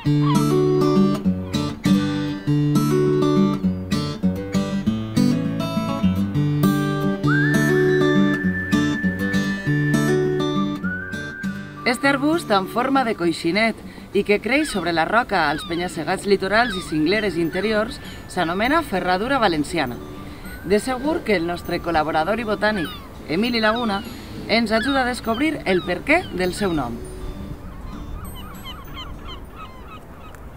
Este arbust en forma de coixinet i que creix sobre la roca als penyassegats litorals i cingleres interiors s'anomena ferradura valenciana. De segur que el nostre col·laborador i botànic, Emili Laguna, ens ajuda a descobrir el perquè del seu nom.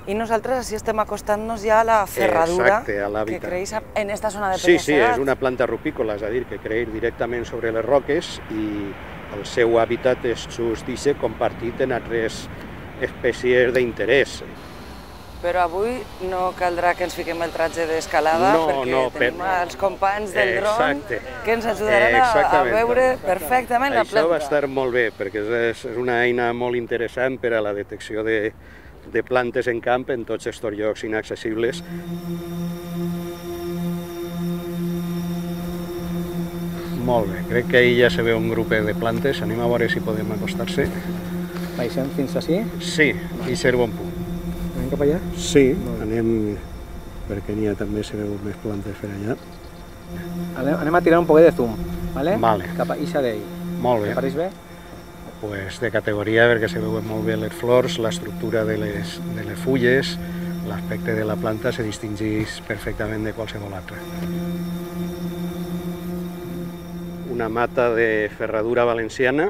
I nosaltres així estem acostant-nos ja a la ferradura Exacte, a que creix en esta zona de Sí, sí, Penyassegat. és una planta rupícola, és a dir, que creix directament sobre les roques i el seu hàbitat és just dice compartit en altres espècies d'interès. Però avui no caldrà que ens fiquem el tratge d'escalada No, perquè no, per- tenim els companys del dron que ens ajudaran a, a Exactament. veure perfectament la Això planta. va estar molt bé, perquè és, és una eina molt interessant per a la detecció de, de plantes en camp en tots aquests llocs inaccessibles. Molt bé, crec que ahir ja se veu un grupet de plantes, anem a veure si podem acostar-se. Baixem fins així, Sí, i ser bon punt. anem cap allà. Sí, anem, perquè n'hi ha també se veu més plantes per allà. Anem, anem a tirar un poquet de zoom, ¿vale? Vale. Cap a Ixa d'ell. Molt Te bé, pareix bé? Pues de categoria perquè se veuen molt bé les flors, l'estructura de les, de les fulles, l'aspecte de la planta se distingeix perfectament de qualsevol altra. Una mata de ferradura valenciana,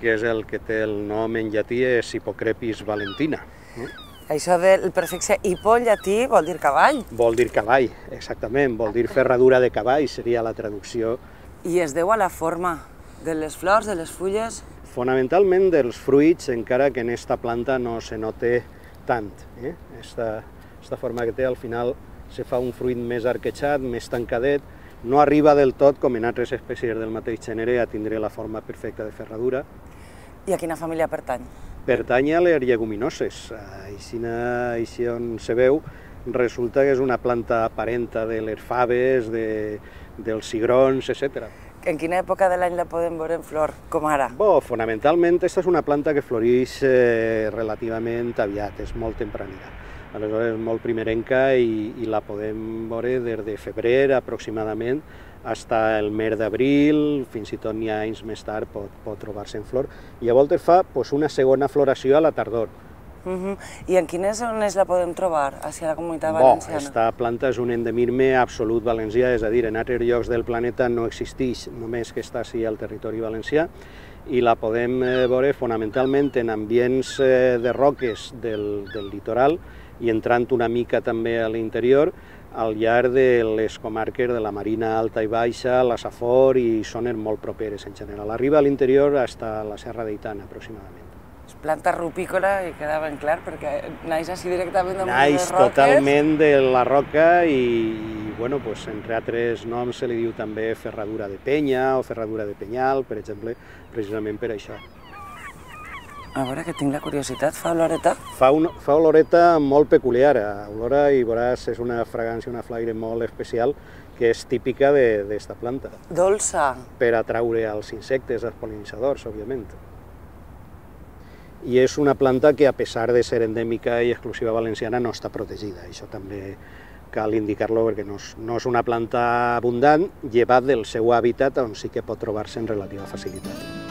que és el que té el nom en llatí, és Hippocrepis valentina. No? Això del prefixe hipo en llatí vol dir cavall Vol dir cavall, exactament, vol dir ferradura de cavall, seria la traducció i es deu a la forma de les flors, de les fulles. fonamentalment dels fruits, encara que en esta planta no se note tant. Eh? Esta, esta forma que té, al final se fa un fruit més arquejat, més tancadet, no arriba del tot, com en altres espècies del mateix gènere, a tindre la forma perfecta de ferradura. I a quina família pertany? Pertany a les lleguminoses. Així, així on se veu, resulta que és una planta parenta de les faves, de, dels cigrons, etc. En quina època de l'any la podem veure en flor, com ara? Bo, fonamentalment, aquesta és una planta que floreix eh, relativament aviat, és molt tempranera. Aleshores, és molt primerenca i, i la podem veure des de febrer aproximadament fins el mes d'abril, fins i tot n'hi ha anys més tard pot, pot trobar-se en flor. I a voltes fa pues, una segona floració a la tardor. Uh -huh. I en quines zones la podem trobar, hacia la comunitat Bo, valenciana? esta planta és un endemisme absolut valencià, és a dir, en altres llocs del planeta no existeix, només que està així al territori valencià, i la podem eh, veure fonamentalment en ambients eh, de roques del, del litoral i entrant una mica també a l'interior, al llarg de les comarques de la Marina Alta i Baixa, la Safor i zones molt properes en general. Arriba a l'interior fins a la Serra d'Aitana, aproximadament. Planta rupícola i queda ben clar perquè naix així directament damunt Naix les roques. totalment de la roca i, i bueno, pues, entre altres noms se li diu també ferradura de penya o ferradura de penyal, per exemple, precisament per això. A veure, que tinc la curiositat, fa oloreta? Fa, un, fa oloreta molt peculiar, olora i veuràs, és una fragància, una flaire molt especial que és típica d'esta planta, Dolça. per atraure als insectes, als pol·linitzadors, òbviament. I és una planta que, a pesar de ser endèmica i exclusiva valenciana, no està protegida. Això també cal indicar-lo perquè no és, no és una planta abundant, llevat del seu hàbitat on sí que pot trobar-se en relativa facilitat.